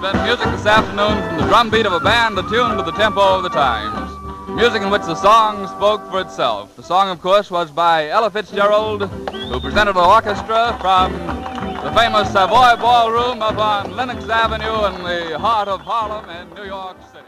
music this afternoon from the drumbeat of a band attuned to the tempo of the times. Music in which the song spoke for itself. The song, of course, was by Ella Fitzgerald, who presented an orchestra from the famous Savoy Ballroom up on Lenox Avenue in the heart of Harlem in New York City.